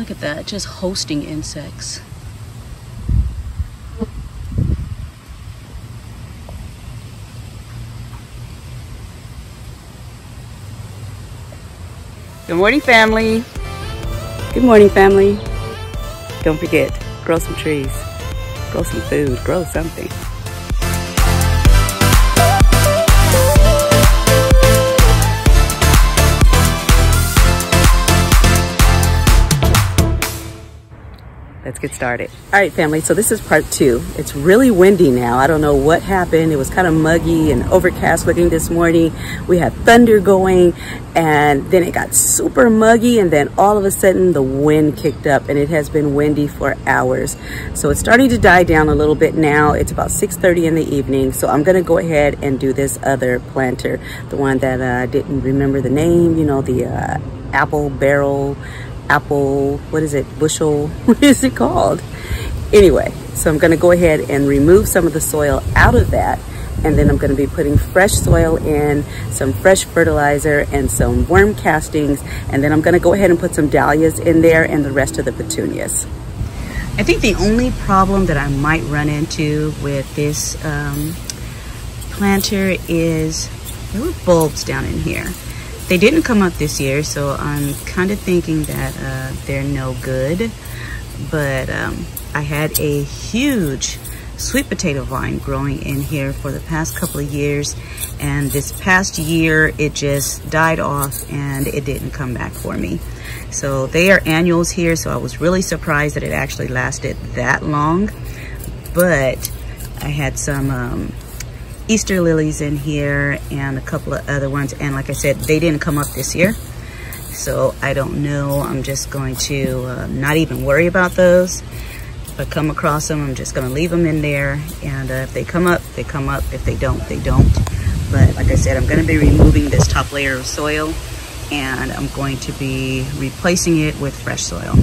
Look at that, just hosting insects. Good morning, family. Good morning, family. Don't forget, grow some trees, grow some food, grow something. Let's get started. All right, family, so this is part two. It's really windy now. I don't know what happened. It was kind of muggy and overcast looking this morning. We had thunder going and then it got super muggy and then all of a sudden the wind kicked up and it has been windy for hours. So it's starting to die down a little bit now. It's about 6.30 in the evening. So I'm gonna go ahead and do this other planter, the one that I uh, didn't remember the name, you know, the uh, apple barrel apple, what is it, bushel, what is it called? Anyway, so I'm gonna go ahead and remove some of the soil out of that and then I'm gonna be putting fresh soil in, some fresh fertilizer and some worm castings and then I'm gonna go ahead and put some dahlias in there and the rest of the petunias. I think the only problem that I might run into with this um, planter is there were bulbs down in here. They didn't come up this year, so I'm kind of thinking that uh, they're no good. But um, I had a huge sweet potato vine growing in here for the past couple of years. And this past year, it just died off and it didn't come back for me. So they are annuals here, so I was really surprised that it actually lasted that long. But I had some um, Easter lilies in here and a couple of other ones. And like I said, they didn't come up this year. So I don't know. I'm just going to uh, not even worry about those. If I come across them, I'm just going to leave them in there. And uh, if they come up, they come up. If they don't, they don't. But like I said, I'm going to be removing this top layer of soil and I'm going to be replacing it with fresh soil.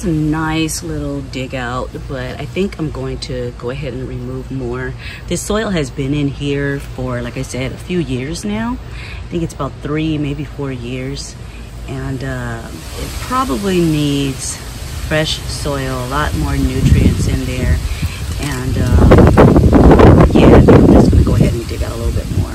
It's a nice little dig out, but I think I'm going to go ahead and remove more. This soil has been in here for, like I said, a few years now. I think it's about three, maybe four years. And uh, it probably needs fresh soil, a lot more nutrients in there. And uh, yeah, I'm just gonna go ahead and dig out a little bit more.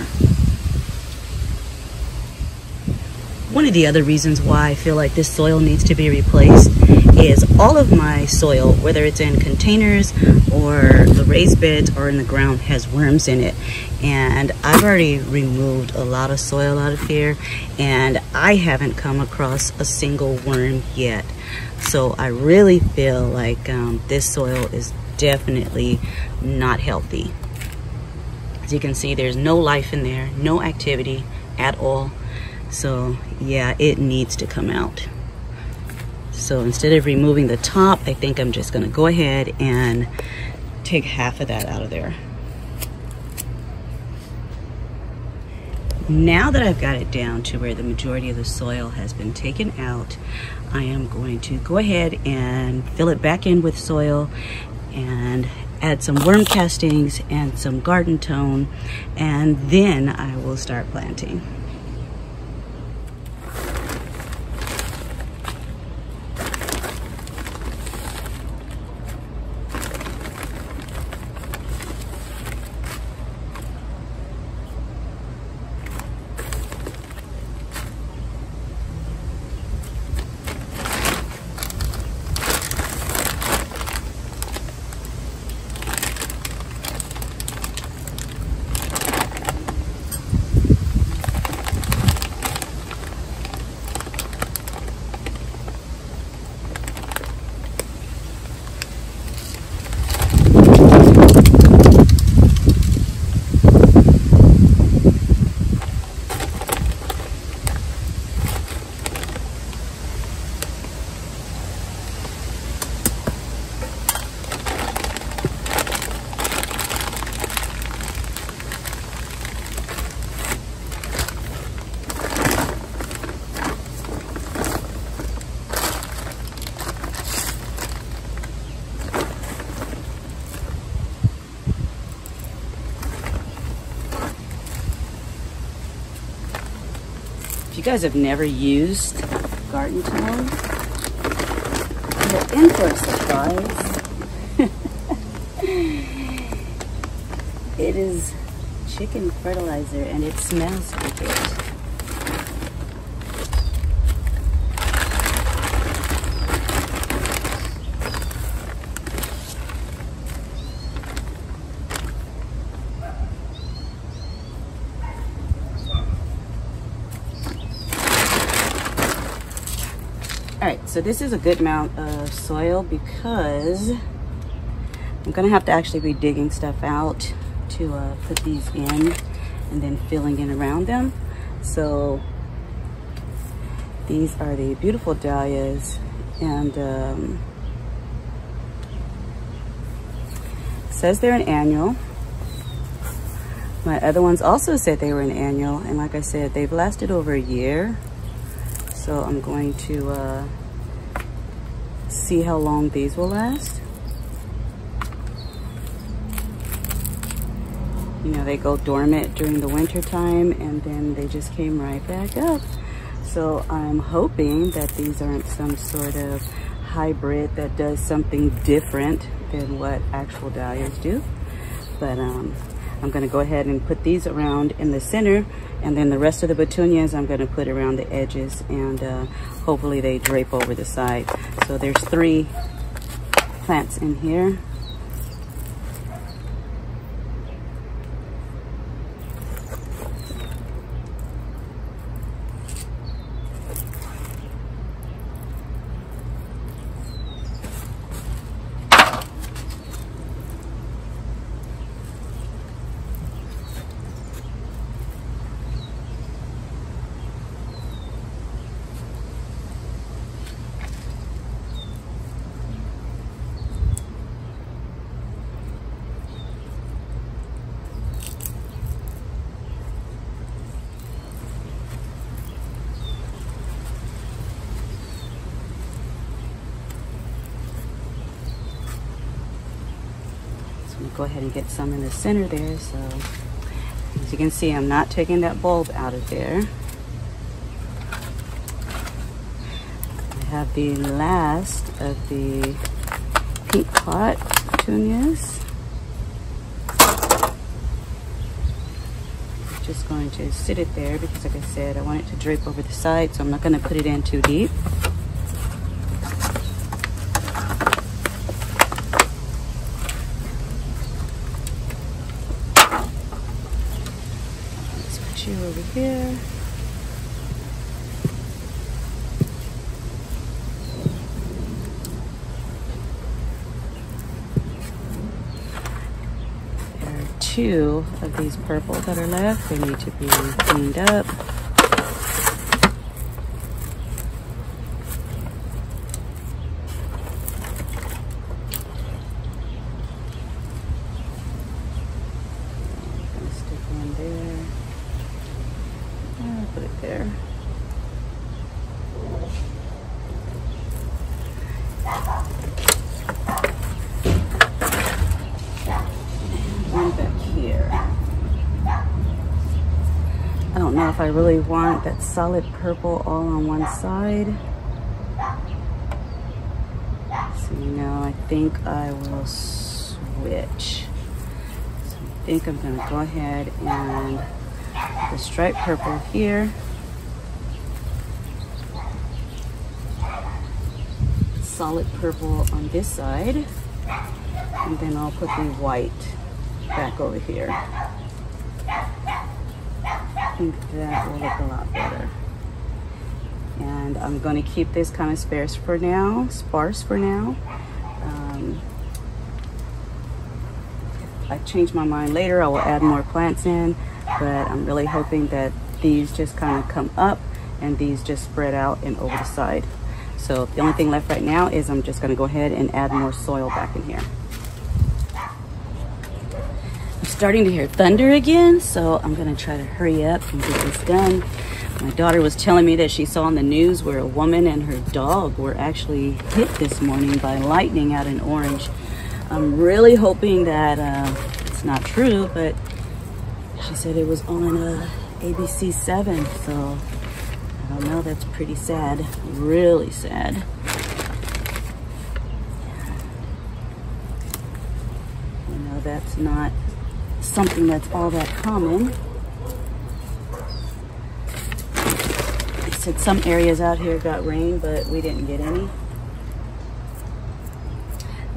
One of the other reasons why I feel like this soil needs to be replaced is all of my soil, whether it's in containers or the raised beds or in the ground, has worms in it. And I've already removed a lot of soil out of here and I haven't come across a single worm yet. So I really feel like um, this soil is definitely not healthy. As you can see, there's no life in there, no activity at all. So yeah, it needs to come out. So instead of removing the top, I think I'm just gonna go ahead and take half of that out of there. Now that I've got it down to where the majority of the soil has been taken out, I am going to go ahead and fill it back in with soil and add some worm castings and some garden tone, and then I will start planting. Guys have never used garden tone, you're in for a surprise. it is chicken fertilizer and it smells good. All right, so this is a good amount of soil because I'm gonna have to actually be digging stuff out to uh, put these in and then filling in around them. So these are the beautiful dahlias and um, says they're an annual. My other ones also said they were an annual and like I said, they've lasted over a year. So I'm going to uh, see how long these will last. You know, they go dormant during the winter time and then they just came right back up. So I'm hoping that these aren't some sort of hybrid that does something different than what actual dahlias do. But um, I'm gonna go ahead and put these around in the center and then the rest of the petunias I'm gonna put around the edges and uh, hopefully they drape over the side. So there's three plants in here. Go ahead and get some in the center there. So as you can see, I'm not taking that bulb out of there. I have the last of the pink pot petunias. Just going to sit it there because like I said, I want it to drape over the side, so I'm not gonna put it in too deep. Over here. There are two of these purple that are left. They need to be cleaned up. I really want that solid purple all on one side. So now I think I will switch. So I think I'm gonna go ahead and the striped purple here. Solid purple on this side. And then I'll put the white back over here think that will look a lot better. And I'm going to keep this kind of sparse for now, sparse for now. Um, if I change my mind later, I will add more plants in, but I'm really hoping that these just kind of come up and these just spread out and over the side. So the only thing left right now is I'm just gonna go ahead and add more soil back in here starting to hear thunder again, so I'm gonna try to hurry up and get this done. My daughter was telling me that she saw on the news where a woman and her dog were actually hit this morning by lightning out in Orange. I'm really hoping that uh, it's not true, but she said it was on uh, ABC 7, so I don't know, that's pretty sad. Really sad. You know, that's not something that's all that common. They said some areas out here got rain, but we didn't get any.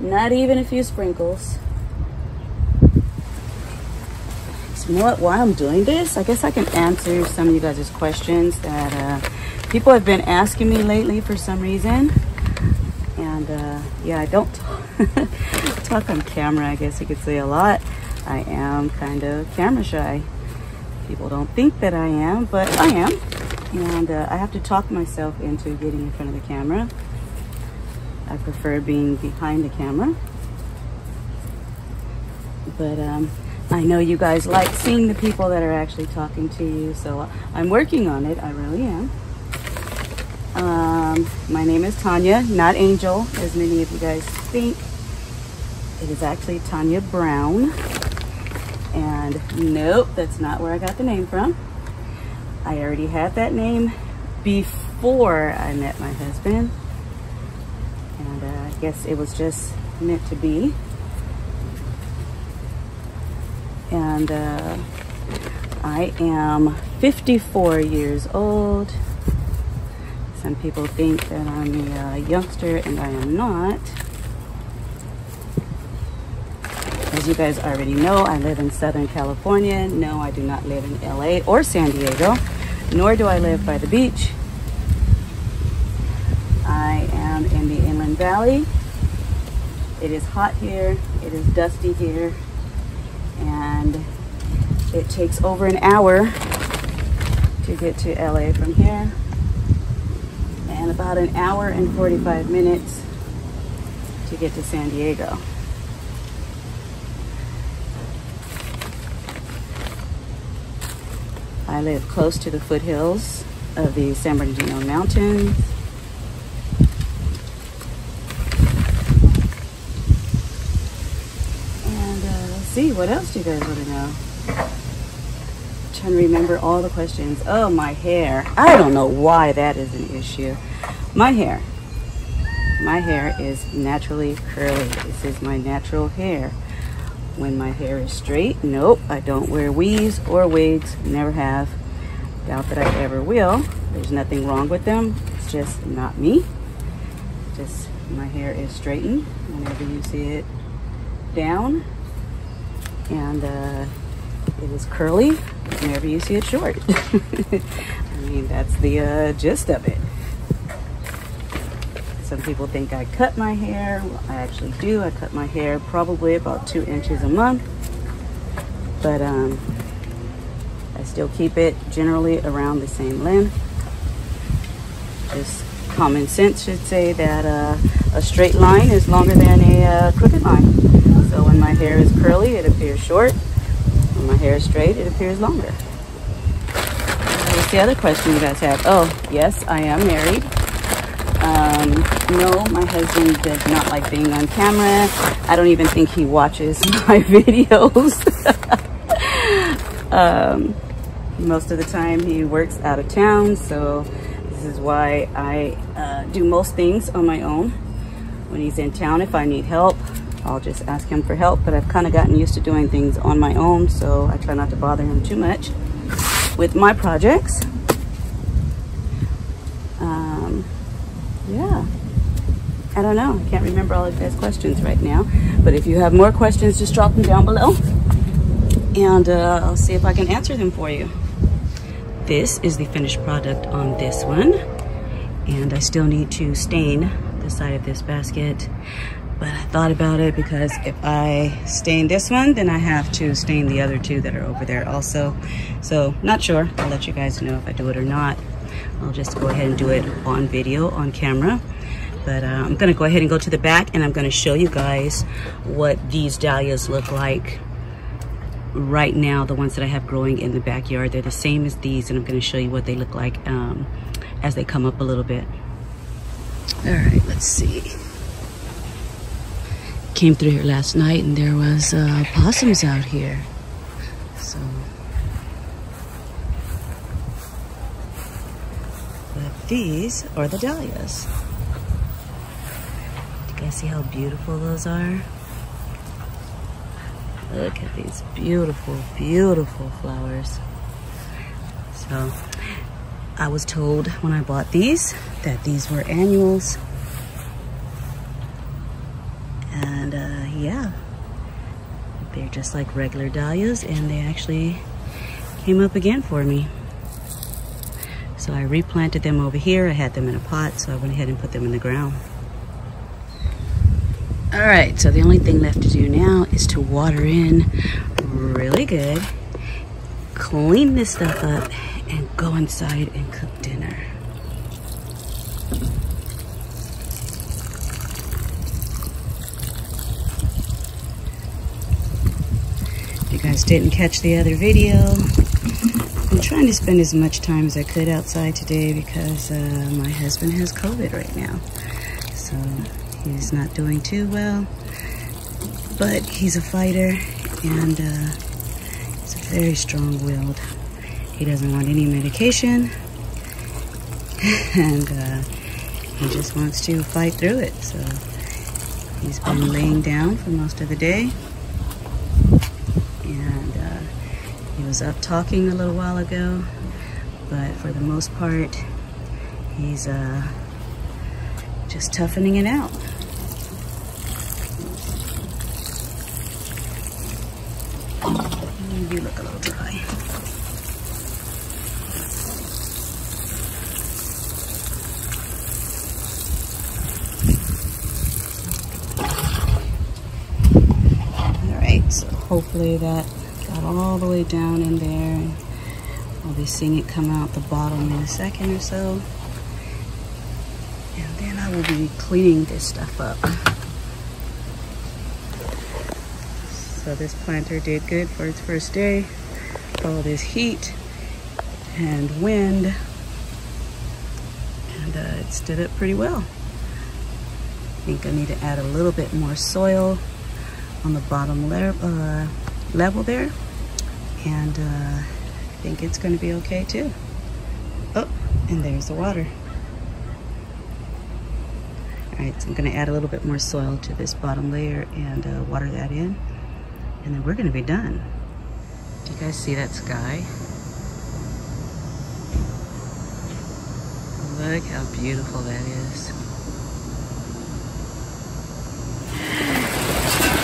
Not even a few sprinkles. So what, while I'm doing this, I guess I can answer some of you guys' questions that uh, people have been asking me lately for some reason. And uh, yeah, I don't talk on camera, I guess you could say a lot. I am kind of camera shy. People don't think that I am, but I am. And uh, I have to talk myself into getting in front of the camera. I prefer being behind the camera. But um, I know you guys like seeing the people that are actually talking to you, so I'm working on it. I really am. Um, my name is Tanya, not Angel, as many of you guys think. It is actually Tanya Brown. And nope, that's not where I got the name from. I already had that name before I met my husband. And uh, I guess it was just meant to be. And uh, I am 54 years old. Some people think that I'm a uh, youngster and I am not. As you guys already know, I live in Southern California. No, I do not live in LA or San Diego, nor do I live by the beach. I am in the Inland Valley. It is hot here, it is dusty here, and it takes over an hour to get to LA from here, and about an hour and 45 minutes to get to San Diego. I live close to the foothills of the San Bernardino Mountains. And uh, let's see, what else do you guys want to know? I'm trying to remember all the questions. Oh, my hair. I don't know why that is an issue. My hair. My hair is naturally curly. This is my natural hair when my hair is straight. Nope, I don't wear weaves or wigs. Never have. Doubt that I ever will. There's nothing wrong with them. It's just not me. Just my hair is straightened whenever you see it down. And uh, it is curly whenever you see it short. I mean, that's the uh, gist of it. People think I cut my hair. Well, I actually do. I cut my hair probably about two inches a month. But um, I still keep it generally around the same length. Just common sense should say that uh, a straight line is longer than a uh, crooked line. So when my hair is curly, it appears short. When my hair is straight, it appears longer. What's the other question you guys have? Oh, yes, I am married. Um, no, my husband does not like being on camera. I don't even think he watches my videos. um, most of the time he works out of town, so this is why I uh, do most things on my own. When he's in town, if I need help, I'll just ask him for help, but I've kind of gotten used to doing things on my own, so I try not to bother him too much with my projects. Um, yeah. I don't know. I can't remember all of guys' questions right now. But if you have more questions, just drop them down below. And uh, I'll see if I can answer them for you. This is the finished product on this one. And I still need to stain the side of this basket. But I thought about it because if I stain this one, then I have to stain the other two that are over there also. So not sure. I'll let you guys know if I do it or not. I'll just go ahead and do it on video, on camera. But uh, I'm gonna go ahead and go to the back and I'm gonna show you guys what these dahlias look like right now, the ones that I have growing in the backyard. They're the same as these and I'm gonna show you what they look like um, as they come up a little bit. All right, let's see. Came through here last night and there was uh, possums out here. So these are the dahlias. Do you guys see how beautiful those are? Look at these beautiful, beautiful flowers. So I was told when I bought these that these were annuals. And uh, yeah, they're just like regular dahlias and they actually came up again for me. So I replanted them over here. I had them in a pot, so I went ahead and put them in the ground. All right, so the only thing left to do now is to water in really good, clean this stuff up, and go inside and cook dinner. If you guys didn't catch the other video, I'm trying to spend as much time as I could outside today because uh, my husband has COVID right now. So He's not doing too well, but he's a fighter and uh, he's very strong-willed. He doesn't want any medication and uh, he just wants to fight through it. So he's been laying down for most of the day and he was up talking a little while ago, but for the most part, he's uh, just toughening it out. You look a little dry. All right, so hopefully that all the way down in there. I'll be seeing it come out the bottom in a second or so. And then I will be cleaning this stuff up. So this planter did good for its first day. All this heat and wind. And uh, it stood up pretty well. I think I need to add a little bit more soil on the bottom le uh, level there. And uh, I think it's gonna be okay too. Oh, and there's the water. All right, so I'm gonna add a little bit more soil to this bottom layer and uh, water that in and then we're gonna be done. Do you guys see that sky? Look how beautiful that is.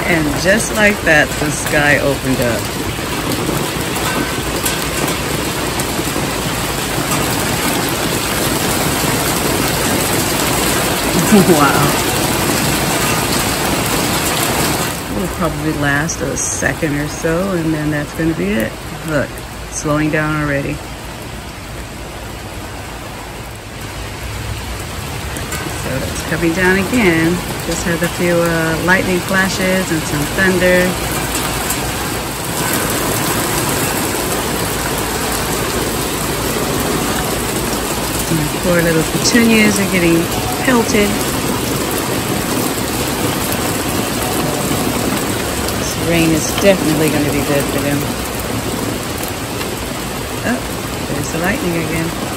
And just like that, the sky opened up. Wow. It'll probably last a second or so and then that's going to be it. Look, slowing down already. So it's coming down again. Just has a few uh, lightning flashes and some thunder. And poor little petunias are getting pelted. This rain is definitely going to be good for them. Oh, there's the lightning again.